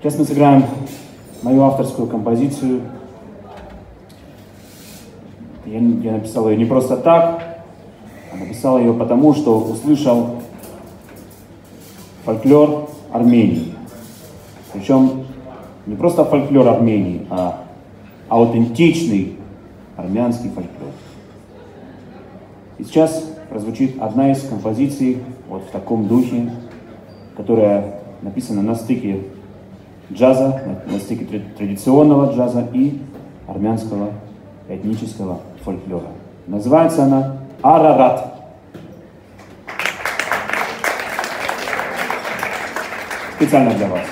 Сейчас мы сыграем мою авторскую композицию. Я, я написал ее не просто так, а написал ее потому, что услышал фольклор Армении. Причем не просто фольклор Армении, а аутентичный армянский фольклор. И сейчас прозвучит одна из композиций вот в таком духе, которая написана на стыке джаза, на стыке традиционного джаза и армянского этнического фольклора. Называется она «Арарат». Специально для вас.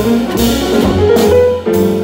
Thank you.